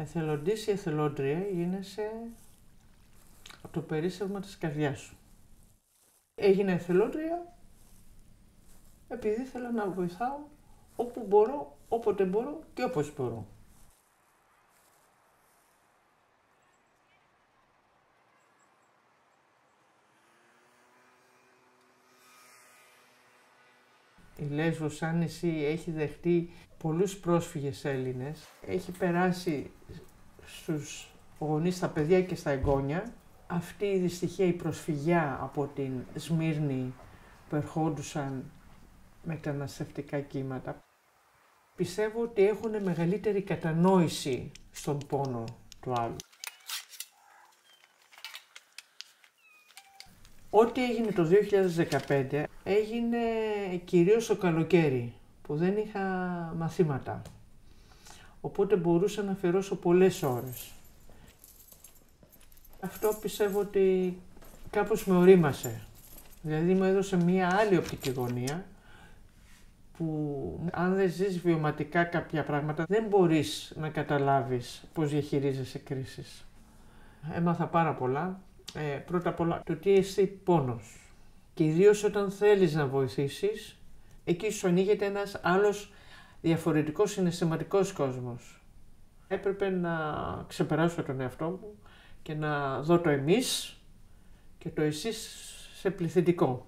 Εθελοντής ή εθελόντρια γίνεσαι από το περίσσευμα της καρδιάς σου. Έγινα εθελόντρια επειδή ήθελα να βοηθάω όπου μπορώ, όποτε μπορώ και όπως μπορώ. Η Λέσβος σαν νησί έχει δεχτεί πολλούς πρόσφυγες Έλληνες. Έχει περάσει στους γονείς, στα παιδιά και στα εγγόνια. Αυτή η δυστυχία, η προσφυγιά από την Σμύρνη που ερχόντουσαν μεταναστευτικά κύματα. Πιστεύω ότι έχουν μεγαλύτερη κατανόηση στον πόνο του άλλου. Ό,τι έγινε το 2015 έγινε κυρίως το καλοκαίρι που δεν είχα μαθήματα. Οπότε μπορούσα να αφιερώσω πολλές ώρες. Αυτό πιστεύω ότι κάπως με ορίμασε. Δηλαδή μου έδωσε μία άλλη οπτική γωνία που αν δεν ζεις βιωματικά κάποια πράγματα δεν μπορείς να καταλάβεις πώς διαχειρίζεσαι κρίσεις. Έμαθα πάρα πολλά. Ε, πρώτα απ' όλα το τι εστί πόνος. Κυρίως όταν θέλεις να βοηθήσεις, εκεί σου ανοίγεται ένας άλλος διαφορετικός συναισθηματικός κόσμος. Έπρεπε να ξεπεράσω τον εαυτό μου και να δω το εμείς και το εσείς σε πληθυντικό.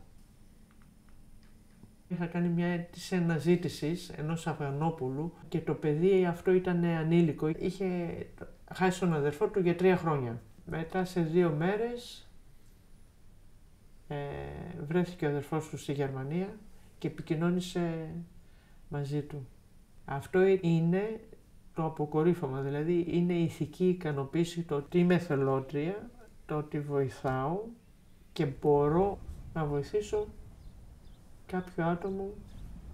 Είχα κάνει μια αίτηση αναζήτησης ενός Αφγανόπουλου και το παιδί αυτό ήταν ανήλικο. Είχε χάσει τον αδερφό του για τρία χρόνια. Μετά σε δύο μέρες ε, βρέθηκε ο αδερφός του στη Γερμανία και επικοινώνησε μαζί του. Αυτό είναι το αποκορύφωμα, δηλαδή είναι η ηθική ικανοποίηση το ότι είμαι θελότρια, το ότι βοηθάω και μπορώ να βοηθήσω κάποιο άτομο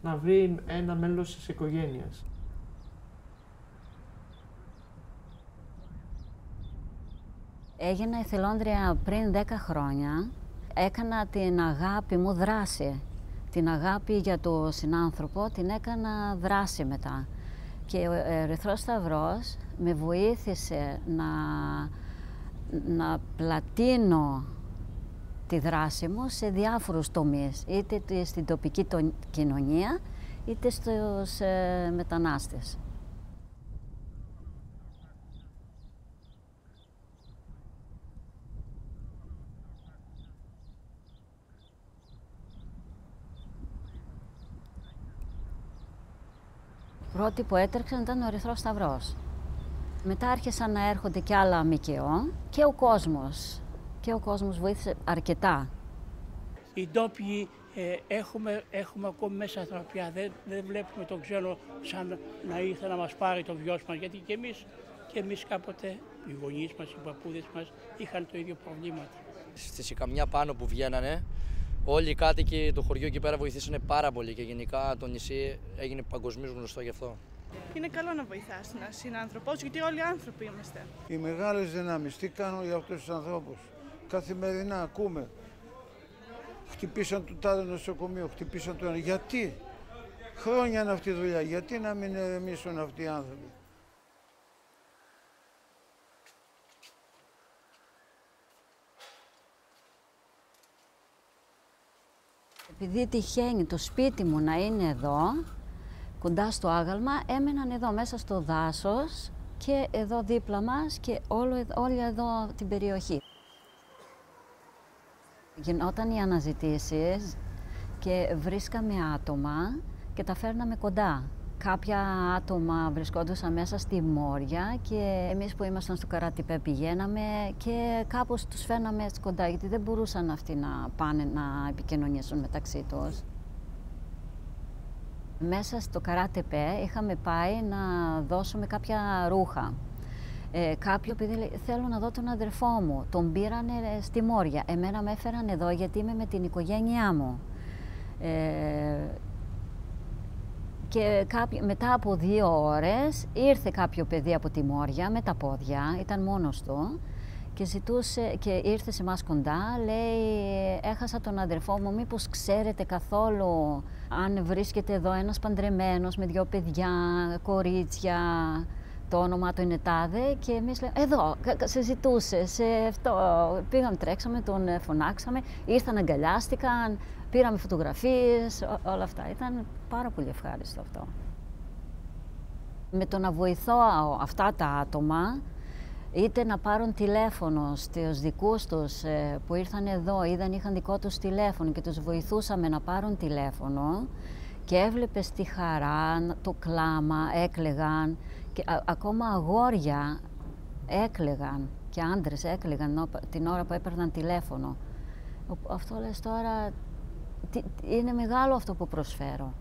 να βρει ένα μέλος της οικογένειας. Έγινα εθελόντρια πριν 10 χρόνια. Έκανα την αγάπη μου δράση. Την αγάπη για το συνάνθρωπο την έκανα δράση μετά. Και ο Ερυθρός Σταυρός με βοήθησε να, να πλατείνω τη δράση μου σε διάφορους τομείς, είτε στην τοπική κοινωνία, είτε στους ε, μετανάστες. Πρώτοι που έτρεξαν ήταν ο Ερυθρός Σταυρός. Μετά άρχισαν να έρχονται και άλλα ΜΚΟ και ο κόσμος και ο κόσμος βοήθησε αρκετά. Οι ντόπιοι ε, έχουμε, έχουμε ακόμη μέσα ανθρωπιά. Δεν, δεν βλέπουμε τον ξένο σαν να ήρθε να μας πάρει το βιός μας. Γιατί και εμείς, και εμείς κάποτε, οι γονείς μας, οι παππούδες μας, είχαν το ίδιο προβλήματα. Στη Σικαμιά πάνω που βγαίνανε, όλοι οι κάτοικοι του χωριού εκεί πέρα βοηθήσανε πάρα πολύ και γενικά το νησί έγινε παγκοσμίως γνωστό γι' αυτό. Είναι καλό να βοηθάς ένα συνάνθρωπο, γιατί όλοι άνθρωποι είμαστε. Οι μεγάλες δυνάμεις τι κάνουν για αυτούς τους ανθρώπους; Καθημερινά ακούμε. Χτυπήσαν το τάδε νοσοκομείο, χτυπήσαν το ένα. Γιατί, χρόνια είναι αυτή η δουλειά, γιατί να μην ερεμήσουν αυτοί οι άνθρωποι; Επειδή τυχαίνει το σπίτι μου να είναι εδώ, κοντά στο άγαλμα, έμεναν εδώ μέσα στο δάσος και εδώ δίπλα μας και όλο, όλη εδώ την περιοχή. Γινόταν οι αναζητήσεις και βρίσκαμε άτομα και τα φέρναμε κοντά. Κάποια άτομα βρισκόντουσαν μέσα στη Μόρια και εμείς που ήμασταν στο Καρατιπέ πηγαίναμε και κάπως τους φέρναμε έτσι κοντά γιατί δεν μπορούσαν αυτοί να πάνε να επικοινωνήσουν μεταξύ τους. Μέσα στο Καράτεπέ είχαμε πάει να δώσουμε κάποια ρούχα ε, κάποιο επειδή λέει, θέλω να δω τον αδερφό μου. Τον πήρανε ε, στη Μόρια. Εμένα με έφεραν εδώ γιατί είμαι με την οικογένειά μου. Ε, και μετά από δύο ώρες ήρθε κάποιο παιδί από τη Μόρια με τα πόδια, ήταν μόνος του και ζητούσε και ήρθε σε μας κοντά, λέει έχασα τον αδερφό μου, μήπως ξέρετε καθόλου αν βρίσκεται εδώ ένας παντρεμένος με δυο παιδιά, κορίτσια, το όνομά του είναι τάδε και εμείς λέμε εδώ, σε ζητούσε, σε αυτό. Πήγαμε, τρέξαμε, τον ε, φωνάξαμε, ήρθαν, αγκαλιάστηκαν, πήραμε φωτογραφίες, όλα αυτά. Ήταν πάρα πολύ ευχάριστο αυτό. Με το να βοηθώ αυτά τα άτομα, είτε να πάρουν τηλέφωνο στους δικούς τους ε, που ήρθαν εδώ ή δεν είχαν δικό τους τηλέφωνο και τους βοηθούσαμε να πάρουν τηλέφωνο και έβλεπες τη χαρά, το κλάμα, έκλεγαν και ακόμα αγόρια έκλεγαν και άντρες έκλεγαν την ώρα που έπαιρναν τηλέφωνο. Αυτό λες τώρα, είναι μεγάλο αυτό που προσφέρω.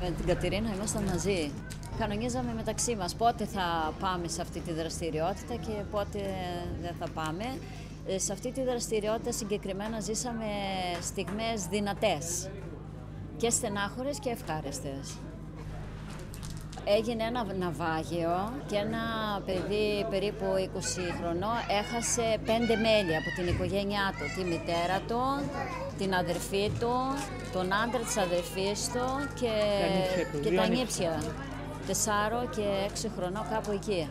Με την Κατηρίνα ήμασταν μαζί. Κανονίζαμε μεταξύ μας πότε θα πάμε σε αυτή τη δραστηριότητα και πότε δεν θα πάμε. Ε, σε αυτή τη δραστηριότητα συγκεκριμένα ζήσαμε στιγμές δυνατές και στενάχωρες και ευχάριστες. Έγινε ένα ναυάγιο και ένα παιδί περίπου 20 χρονών έχασε πέντε μέλη από την οικογένειά του. Τη μητέρα του, την αδερφή του, τον άντρα της αδερφής του και, και τα νύψια. Τεσσάρο και έξι χρονών κάπου εκεί.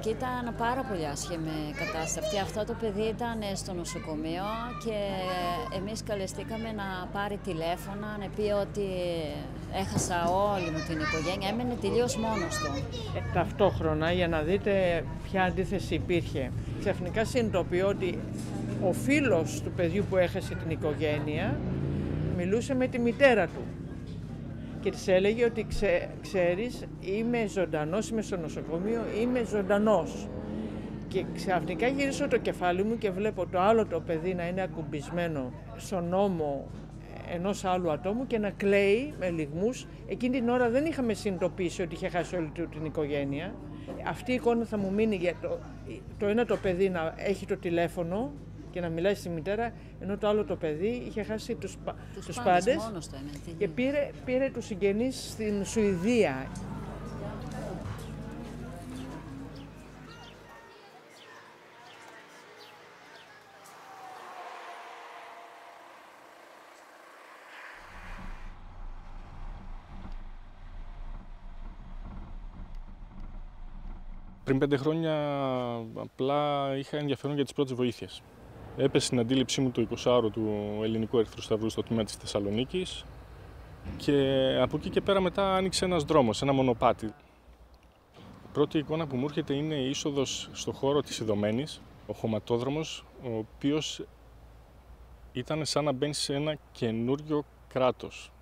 Και ήταν πάρα πολύ άσχημη κατάσταση. Αυτό το παιδί ήταν στο νοσοκομείο και εμείς καλεστήκαμε να πάρει τηλέφωνα, να πει ότι έχασα όλη μου την οικογένεια. Έμενε τελείως μόνος του. Ε, ταυτόχρονα, για να δείτε ποια αντίθεση υπήρχε, ξαφνικά συνειδητοποιώ ότι ο φίλος του παιδιού που έχασε την οικογένεια μιλούσε με τη μητέρα του και της έλεγε ότι ξέ, ξέρεις είμαι ζωντανός, είμαι στο νοσοκομείο, είμαι ζωντανός. Και ξαφνικά γυρίσω το κεφάλι μου και βλέπω το άλλο το παιδί να είναι ακουμπισμένο στον νόμο ενός άλλου ατόμου και να κλαίει με λιγμούς. Εκείνη την ώρα δεν είχαμε συνειδητοποιήσει ότι είχε χάσει όλη την οικογένεια. Αυτή η εικόνα θα μου μείνει για το, το ένα το παιδί να έχει το τηλέφωνο και να μιλάει στη μητέρα, ενώ το άλλο το παιδί είχε χάσει τους, τους, τους πάντες, μόνος και πήρε, πήρε τους συγγενείς στην Σουηδία. Πριν πέντε χρόνια απλά είχα ενδιαφέρον για τις πρώτες βοήθειες. Έπεσε στην αντίληψή μου το 20 του Ελληνικού Ερυθρού Σταυρού στο τμήμα της Θεσσαλονίκης και από εκεί και πέρα μετά άνοιξε ένας δρόμος, ένα μονοπάτι. Η πρώτη εικόνα που μου έρχεται είναι η είσοδος στο χώρο της Ιδωμένης, ο χωματόδρομος, ο οποίος ήταν σαν να μπαίνει σε ένα καινούριο κράτος.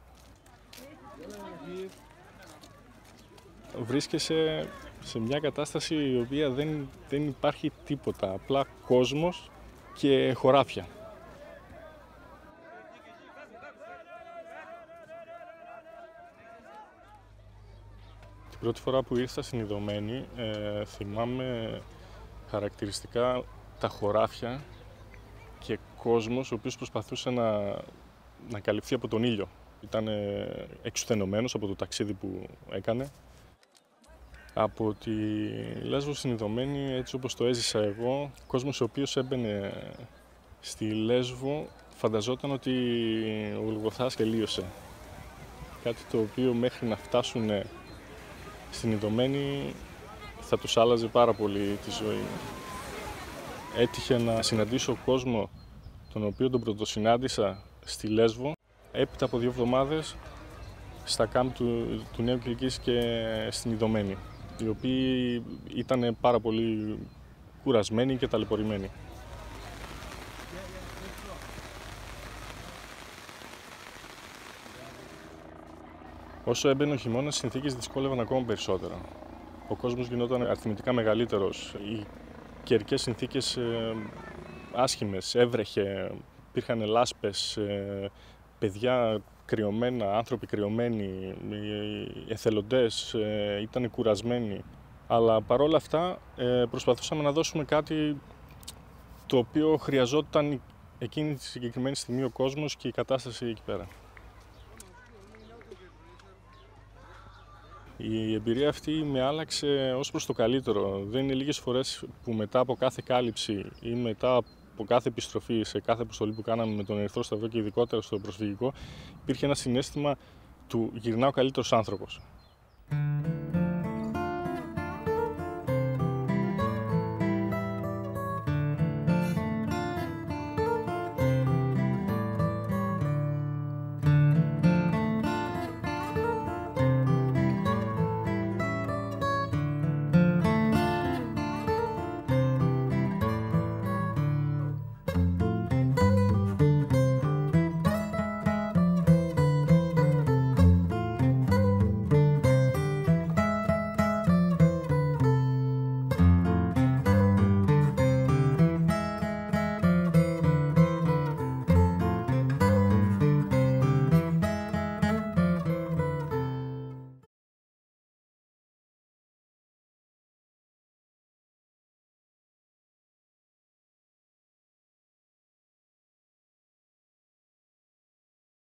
Βρίσκεσαι σε μια κατάσταση η οποία δεν, δεν υπάρχει τίποτα, απλά κόσμος και χωράφια. Την πρώτη φορά που ήρθα στην Ιδωμένη ε, θυμάμαι χαρακτηριστικά τα χωράφια και κόσμος ο οποίος προσπαθούσε να, να καλυφθεί από τον ήλιο. Ήταν εξουθενωμένος από το ταξίδι που έκανε από τη Λέσβο συνειδωμένη έτσι όπως το έζησα εγώ, ο κόσμος ο οποίος έμπαινε στη Λέσβο φανταζόταν ότι ο Γολγοθάς τελείωσε. Κάτι το οποίο μέχρι να φτάσουν στην Ιδωμένη θα τους άλλαζε πάρα πολύ τη ζωή. Έτυχε να συναντήσω κόσμο τον οποίο τον πρωτοσυνάντησα στη Λέσβο έπειτα από δύο εβδομάδες στα κάμπ του, του Νέου Κιλικής και στην Ιδωμένη οι οποίοι ήταν πάρα πολύ κουρασμένοι και ταλαιπωρημένοι. Όσο έμπαινε ο χειμώνας, οι συνθήκες δυσκόλευαν ακόμα περισσότερο. Ο κόσμος γινόταν αριθμητικά μεγαλύτερος. Οι καιρικές συνθήκες ε, άσχημες, έβρεχε, υπήρχαν λάσπες, ε, παιδιά κρυωμένα, άνθρωποι κρυωμένοι, οι εθελοντές ε, ήταν κουρασμένοι. Αλλά παρόλα αυτά ε, προσπαθούσαμε να δώσουμε κάτι το οποίο χρειαζόταν εκείνη τη συγκεκριμένη στιγμή ο κόσμος και η κατάσταση εκεί πέρα. Η εμπειρία αυτή με άλλαξε ως προς το καλύτερο. Δεν είναι λίγες φορές που μετά από κάθε κάλυψη ή μετά από κάθε επιστροφή σε κάθε αποστολή που κάναμε με τον Ερυθρό Σταυρό και ειδικότερα στο προσφυγικό, υπήρχε ένα συνέστημα του γυρνάω καλύτερος άνθρωπος.